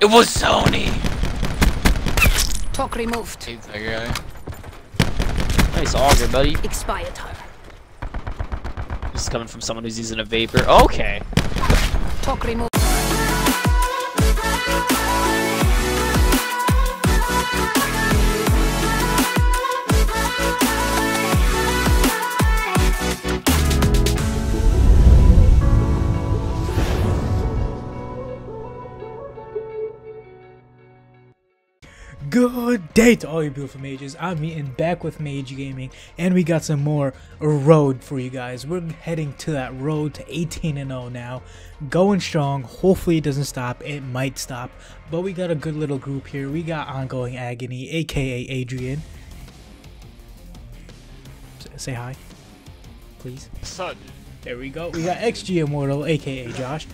It was Sony! Torque removed. Hate that guy. Nice auger, buddy. Expired her. This is coming from someone who's using a VAPR. Okay. Torque removed. Good day to all you beautiful mages. I'm Eaton back with Maje Gaming, and we got some more road for you guys. We're heading to that road to 18 and 0 now, going strong. Hopefully, it doesn't stop. It might stop, but we got a good little group here. We got ongoing agony, aka Adrian. Say hi, please. Son. There we go. We got XG Immortal, aka Josh.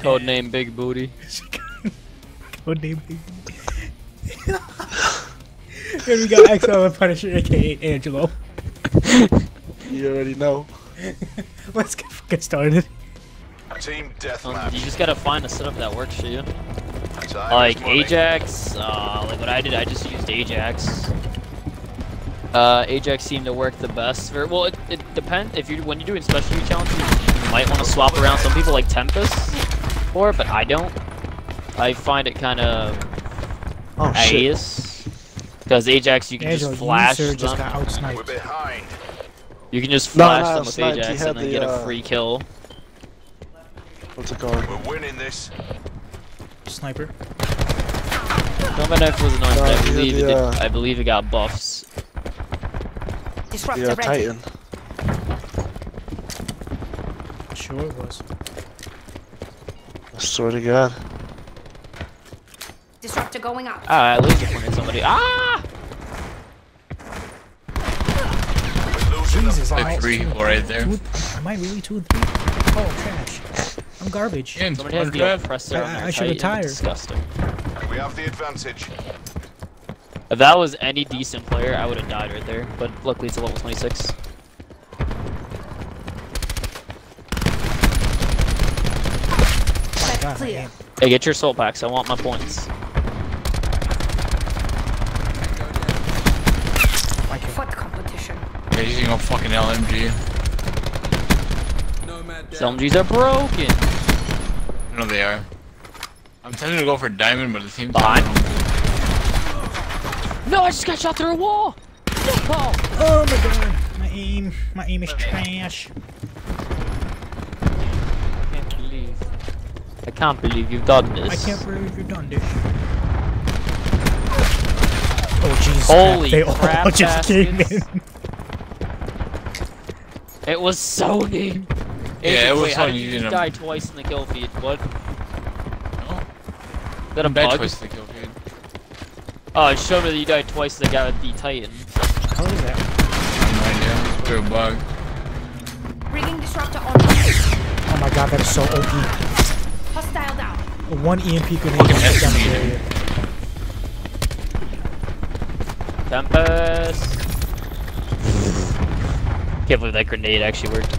Codename Big Booty. Code name. Here we got XL the Punisher, aka Angelo. You already know. Let's get fucking started. Team Um, deathmatch. you just gotta find a setup that works for you. Time Like. Ajax, uh, like what I did, I just used Ajax. Uh, Ajax seemed to work the best. For, well, it, it depends. If you when you're doing specialty challenges, you might want to swap around. Some people like Tempest for it, but I don't. I find it kind of Oh shit. ace because Ajax you can Angelo, just flash you sir just them. got We're behind. You can just flash no, them with sniped. Ajax and then the, get a uh, free kill. What's it called? We're winning this. Sniper. Combat knife was annoying, but No, I he had believe it. the, Did, uh, I believe it got buffs. Disruptor Yeah, ready. Titan. Sure it was. I swear to God. Disruptor going out. Ah, at least pointed somebody. Ah! We're losing them. Jesus, Like am I- three people right there. Two, am I really two and three? Oh, trash. I'm garbage. And Somebody has the oppressor I- on their I should retire. Disgusting. We have the advantage. If that was any decent player, I would have died right there. But luckily, it's a level 26. My Clear. Hey, get your soul packs. I want my points. My kill. Foot competition. Yeah, he's using a fucking LMG. LMGs are broken. No, they are. I'm tempted to go for diamond, but it seems Behind. No, I just got shot through a wall. Oh. Oh my God. My aim. My aim is trash. I can't believe. I can't believe you've done this. I can't believe you've done this. Oh Jesus! Holy they all crap, just came in. It was Sony. Yeah, Agent, it was wait, how did you using just a- die twice in the kill feed? What? No. Is that a Bad bug? twist to kill, dude. Oh, it showed me that you died twice to the guy with the Titan. How is that? I have no idea. It's a bug. Bringing disruptor on. Oh my God, that is so OP. Hostile down. One EMP grenade Fucking Tempest. Can't believe that grenade actually worked.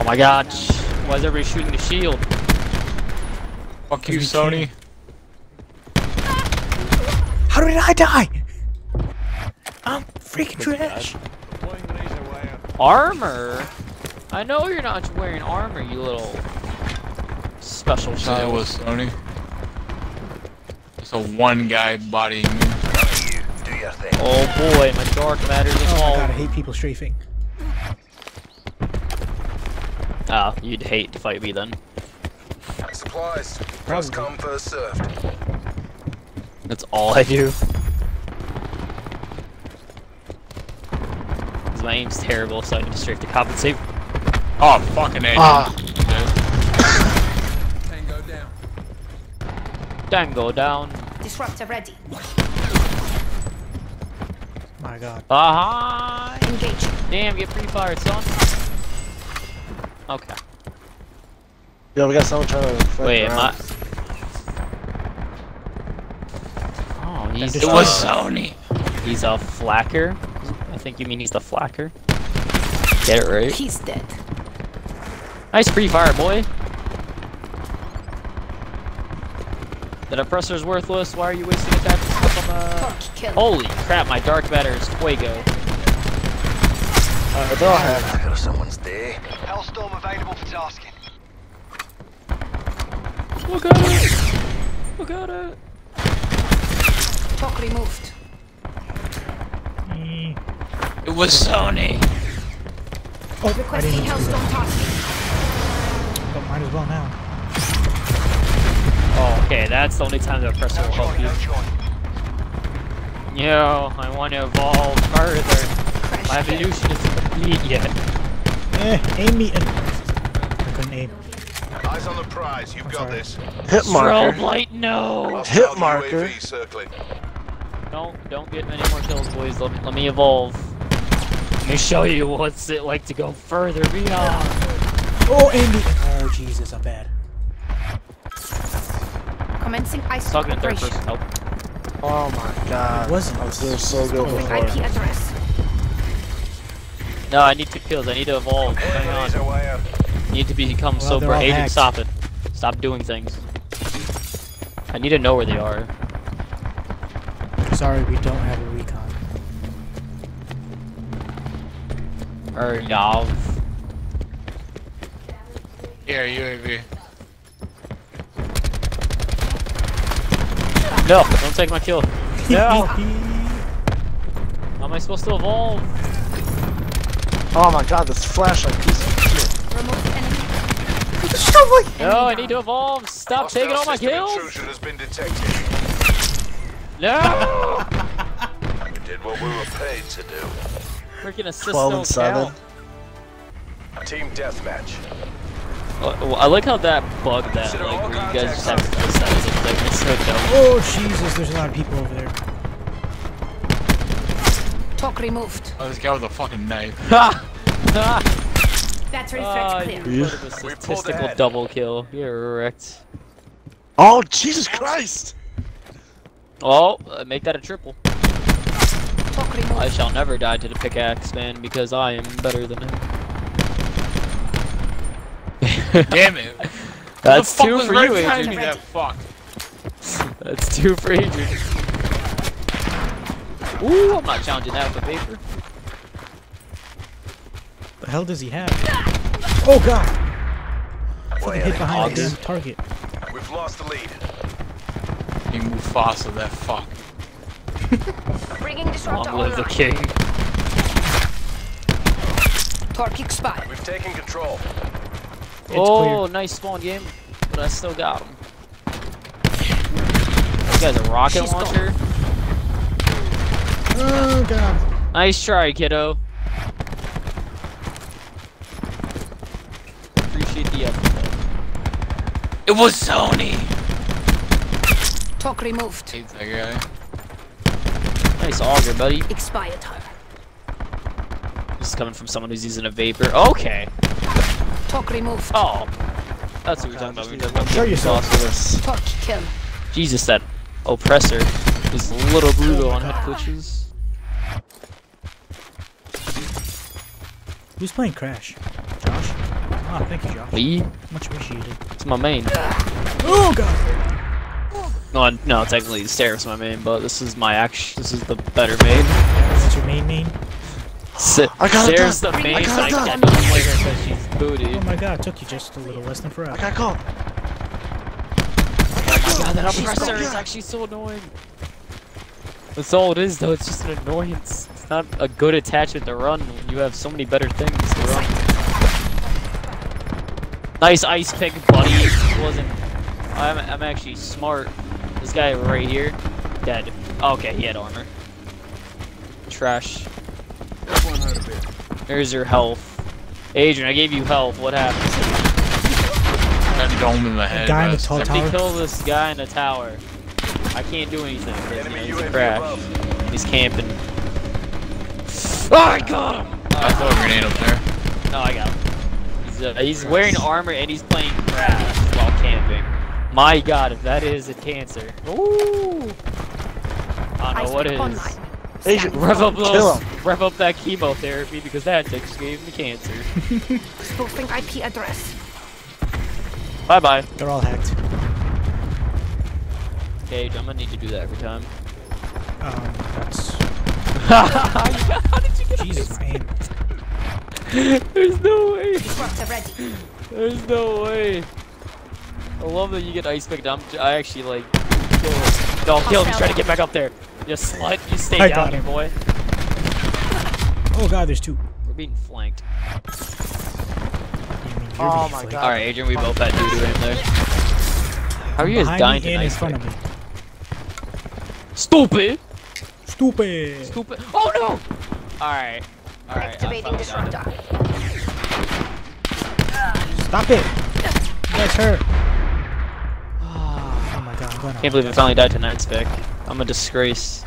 Oh my god. Why is everybody shooting the shield? Fuck you, Sony. How did I die? I'm freaking trash. Armor? I know you're not wearing armor, you little special So it was Sony. It's a one guy bodying me. You do your thing. Oh boy, my dark matter is Oh my all. God, I hate people strafing. Ah, you'd hate to fight me then. Supplies. First come, first served. That's all I do. 'Cause my aim's terrible, so I need to strafe to compensate. Oh, fucking A. Ah. Dango down. Disruptor ready. My God. Behind. Engage. Damn, get free fired, son. Okay. Yo, we got someone trying to fight Wait, am I? Oh, he's It It was Sony. He's a flacker. I think you mean he's the flacker. Get it right. He's dead. Nice free fire, boy. The oppressor's worthless. Why are you wasting attacks on the... Holy crap, my dark matter is Fuego. Uh, they're all hacked. There someone's day. Hellstorm available for tasking. Look at it! Look at it! Torque removed. Eh. It was Sony. Oh, I Requesting didn't mean to do Hellstorm tasking. that, but might as well now. Oh, okay, that's the only time the oppressor will help you. No. Yo, I want to evolve further. My evolution isn't complete yet. Eh, aim me. I couldn't aim. Eyes on the prize. You've got sorry. this. Hit Strobe marker. light, no! Hit Hostile marker. Don't, don't get any more kills, boys. Let me, let me evolve. Let me show you what's it like to go further beyond. Oh, aim me. Oh, Jesus, I'm bad. Commencing ice Talking to third person. Nope. Oh my god. It wasn't. I was doing so good Moving before. IP address. No, I need two kills. I need to evolve. Hang on. Enemies away. need to become Well, they're sober. Agent, hacked. stop it. Stop doing things. I need to know where they are. Sorry, we don't have a recon. Or Yav. Here, UAV. No, don't take my kill. No. How am I supposed to evolve? Oh my god, this flashlight piece of shit. Removed enemy. No, I need to evolve. Stop Hostile taking all my kills. Intrusion has been detected. No. We did what we were paid to do. Freaking assist 12 and 7. count. Team deathmatch. Uh, I like how that bug that like where you guys just have contacts to decide it's like it's so dumb. Oh, Jesus, there's a lot of people over there. Torque removed. Oh, this guy with a fucking knife. Ha! Ha! Battery Ah, threat clear. put a statistical double kill. You're wrecked. Oh, Jesus Christ! Oh, uh, make that a triple. Torque removed. I shall never die to the pickaxe man because I am better than him. Damn it. That's the fuck two for right you, behind Adrian. me, that fuck. That's two for Adrian. Ooh, I'm not challenging that with a paper. The hell does he have? Oh god! Fucking hit behind the Hogs. target. We've lost the lead. You move faster, that fuck. Bringing disruptor Long live the online. king. Torque expired. We've taken control. It's oh, clear. nice spawn game, but I still got him. This guy's a rocket She's gone. launcher. Oh god. Nice try, kiddo. Appreciate the effort. It was Sony. Torque removed. Hates that guy. Nice auger, buddy. Expired. This is coming from someone who's using a VAPR. Okay. Torque removed. Oh. That's what we're talking about. We're talking about Show getting yourself. sauce. Torque kill. Jesus, that oppressor is a little brutal on head glitches. Who's playing Crash? Josh? Ah, thank you, Josh. Lee, Much appreciated. it's my main. Oh god! No, no, technically Seraph's my main, but this is my action. This is the better main. That's your main main? Sa- I got it Seraph's done. the I got but I it done. can't don't play her because she's booty. Oh my god, it took you just a little less than four. I forever. got caught. God, that oppressor is actually so annoying. That's all it is, though. It's just an annoyance. It's not a good attachment to run when you have so many better things to run. Nice ice pick, buddy. Wasn't. I'm, I'm actually smart. This guy right here, dead. Okay, he had armor. Trash. Here's your health. Adrian, I gave you health. What happened? That dome in the head. guy in the best. tall Somebody tower. kill this guy in the tower. I can't do anything. Enemy he's a crash. He's camping. Oh, I got him! I throw a grenade up there. No, I got him. He's, uh, he's wearing armor and he's playing crash while camping. My god, if that is a cancer. Ooh! I don't know Ice what pick it is. Online. Agent, Rev up kill those, him. rev up that chemotherapy because that just gave me cancer. Spoofing IP address. Bye bye. They're all hacked. Okay, I'm gonna need to do that every time. Um, that's How did you get Jesus, aim. There's no way. There's no way. I love that you get ice picked. I'm, I actually like. Kill him. No, kill him. He's trying to get back up there. You slut. You stay I down got here, boy. Oh god, there's two. We're being flanked. You mean you're Oh my flanked. God. Alright, Adrian, we both had doo doo in there. How are you guys dying me and in front of me. Stupid! Stupid. Stupid. Oh no! Alright. Alright. Activating disruptor. Stop it. You guys hurt. Oh my god, I'm going Can't believe I finally died to Night Spec. I'm a disgrace.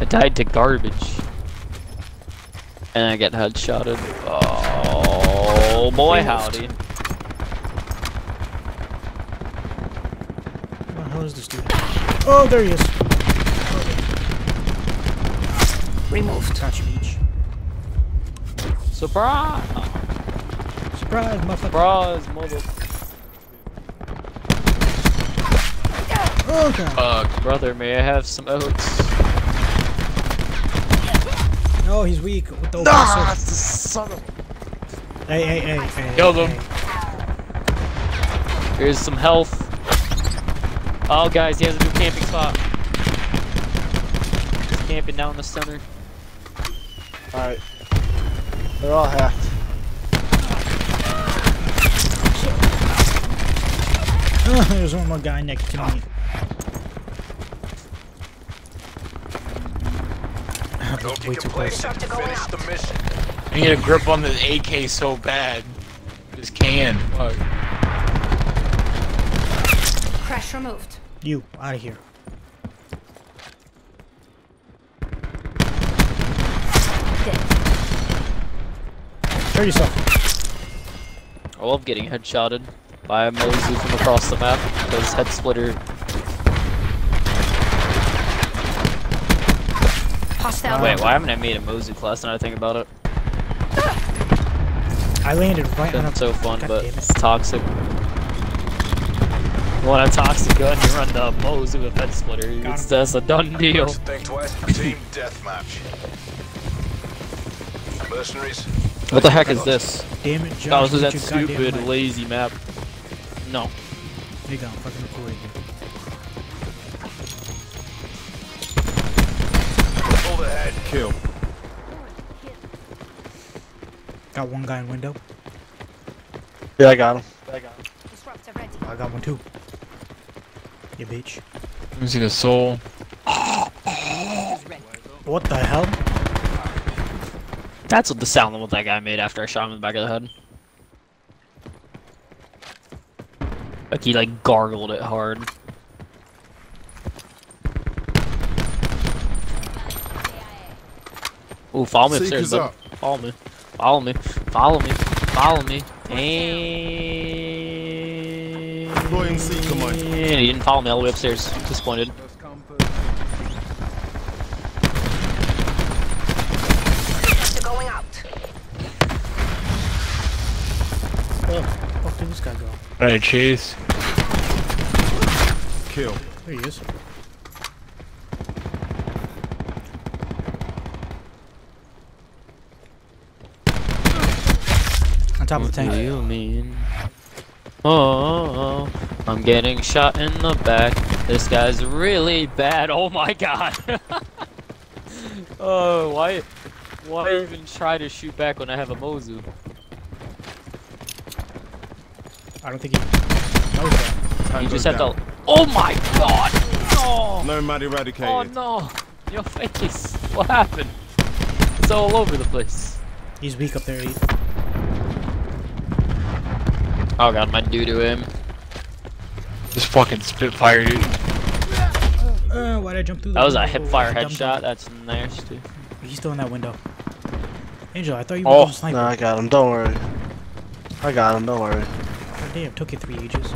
I died to garbage. And I get headshotted. Oh boy, howdy. What the hell is this dude? Oh, there he is. Removed. Got you, Beach. Surprise! Surprise, motherfucker. Surprise, mother. Oh god. Fuck. Brother, may I have some oats? Oh, he's weak. With the open Ah, sword. the son of. Hey, hey, hey, hey. Killed hey, him. hey. Here's some health. Oh, guys, he has a new camping spot. He's camping down the center. Alright. They're all hacked. There's one more guy next to me. Hope you Way too complete close. and finish the mission. I need a grip on this AK so bad. Just can't. Fuck. Crash removed. You, out of here. Dead. Hurt yourself. I love getting headshotted by a Mozu from across the map because head splitter. Hostile. Wait, why haven't I made a Mozu class now that I think about it? I landed right on a That's so fun, God but it. it's toxic. You want a toxic gun, you run the Mozu with head splitter. It's, that's a done deal. First thing twice. Team deathmatch. Mercenaries. What the heck is this? Damn it, Oh, this is that get your goddamn stupid lazy map. No. Here you go, I'm fucking recording Kill. Got one guy in window. Yeah, I got him. I got him. I got one too. You bitch. Let me see the soul. What the hell? That's what the sound of what that guy made after I shot him in the back of the head. Like he like gargled it hard. Ooh, follow me upstairs, Seekers bud. Follow me. Follow me. Follow me. Follow me. And... Deploying Seeker mine. And he didn't follow me all the way upstairs. Disappointed. Disruptor going out. Oh, fuck did this guy go? Alright, chase. Kill. There he is. Top of the What do you mean? Oh, oh, oh, I'm getting shot in the back. This guy's really bad. Oh my god. oh, why, why even try to shoot back when I have a Mozu? I don't think he knows that. You just have to. Oh my god! Oh. No! Nomad eradicated. Oh no! Your face. What happened? It's all over the place. He's weak up there. He, Oh god, my doo doo him. This fucking spitfire, dude. uh, why'd I jump through the That was a window? hipfire headshot. dumb. That's nasty. He's still in that window. Angel, I thought you were Oh, a sniper. no, I got him. Don't worry. I got him. Don't worry. God damn, took you three ages.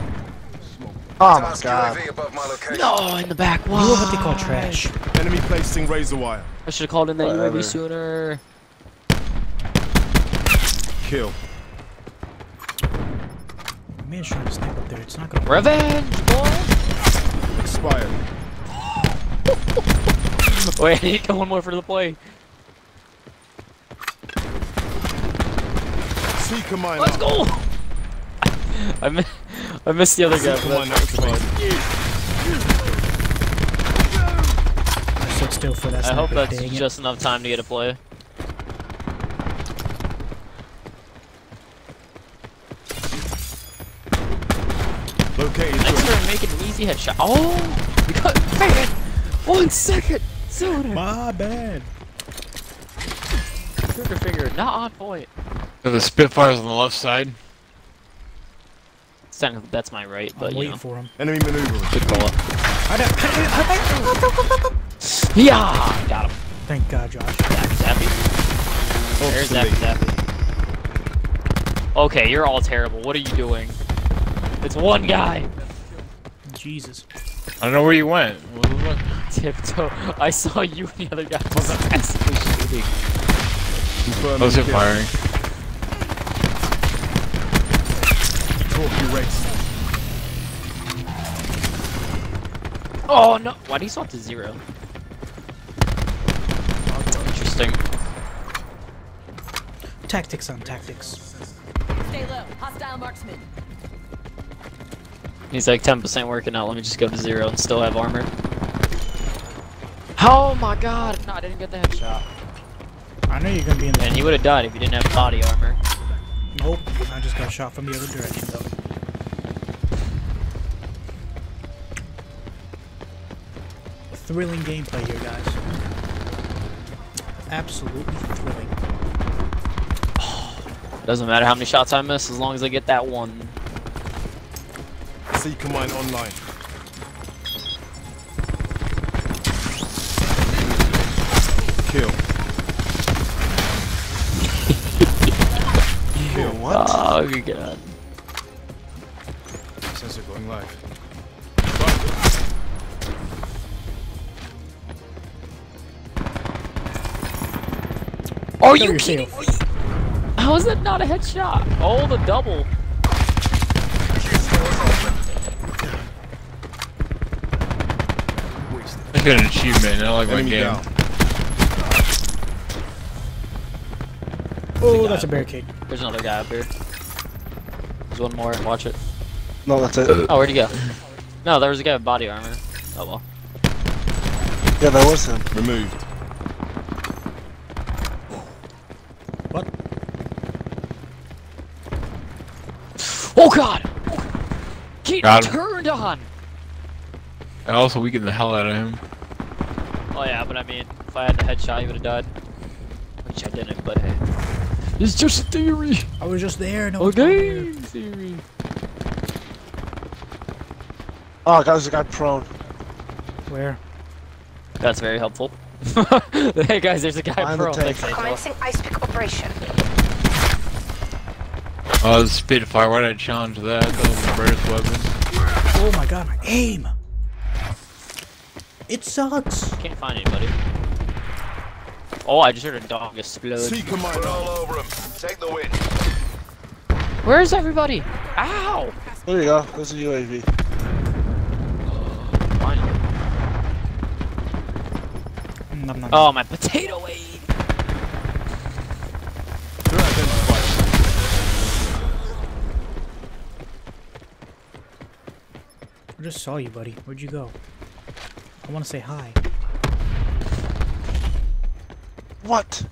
Oh my god. UAV above my location. No, in the back. You are what they call trash. Enemy placing razor wire. I should have called in that Whatever. UAV sooner. Kill. Man's trying to snipe up there. It's not gonna. Revenge, boy. Expired. Wait, I need one more for the play. Seeker mine. Let's go. I mi- I missed the other guy. Seeker but mine that's- activated. I stood still for that I hope that's dang just enough time to get a play. Located. Thanks for making an easy headshot. Oh, we got man, one second sooner. My bad. Trigger finger not on point. So the Spitfires on the left side. It's That's my right, I'm but you know. for him. Enemy maneuvering. Good call. I don't- Yeah, got him. Thank God, Josh. Zappy, zappy. There's zappy, zappy. Okay, you're all terrible. What are you doing? It's one guy. Jesus. I don't know where you went. What was it? Tiptoe. I saw you and the other guy was passively shooting. Confirming Those are firing. Torque erased. Oh no! Why did he swap to zero? Interesting. Tactics on tactics. Stay low. Hostile marksman. He's like 10% working out. Let me just go to zero and still have armor. Oh my god! No, I didn't get the headshot. I know you're gonna be in the. And he would have died if he didn't have body armor. Nope. I just got shot from the other direction though. Thrilling gameplay here, guys. Absolutely thrilling. Doesn't matter how many shots I miss as long as I get that one. Seeker mine online. Kill. Kill. What? Oh god. Sensor going live. Are you yourself. kidding me? How is that not a headshot? Oh, the double. I got an achievement. I like my Enemy game. down. Oh, that's a barricade. There's another guy up here. There's one more. Watch it. No, that's it. Oh, where'd he go? No, there was a guy with body armor. Oh well. Yeah, that was him. Removed. What? Oh god! Get turned on! And also weakened the hell out of him. Oh yeah, but I mean, if I had the headshot, you would have died. Which I didn't, but hey. It's just a theory! I was just there. No one's coming Okay! here. Theory. Oh, guys, there's a guy prone. Where? That's very helpful. hey guys, there's a guy Behind the pro. tank. Thanks, Angel. Commencing ice pick operation. Oh, the Spitfire. Why did I challenge that? That was the greatest weapon. Oh my God, my aim. It sucks. Can't find anybody. Oh, I just heard a dog explode. Seeker mine Roll up. over him. Take the win. Where's everybody? Ow! There you go. There's a UAV. Finally. Nom, nom, nom. Oh, my potato aid! I just saw you, buddy. Where'd you go? I want to say hi. What?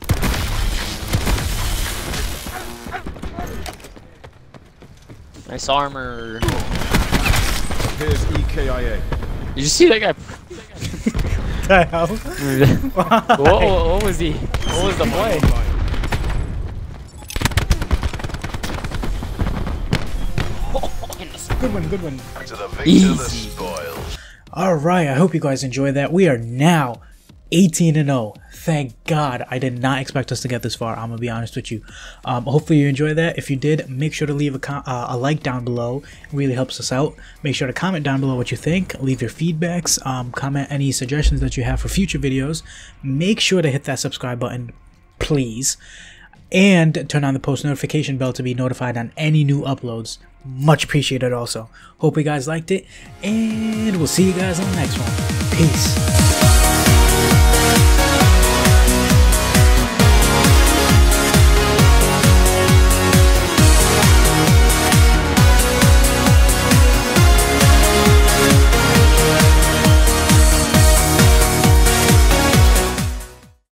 Nice armor. Here's E EKIA. Did you see that guy? The hell? what, what, what was he? What was the play? Good one, good one. To the victor, the Easy. All right, I hope you guys enjoyed that. We are now 18 and 0. thank God. I did not expect us to get this far. I'm gonna be honest with you. Um, hopefully you enjoyed that. If you did, make sure to leave a, uh, a like down below. It really helps us out. Make sure to comment down below what you think. Leave your feedbacks. Um, comment any suggestions that you have for future videos. Make sure to hit that subscribe button, please. And turn on the post notification bell to be notified on any new uploads. Much appreciated also. Hope you guys liked it. And we'll see you guys on the next one. Peace.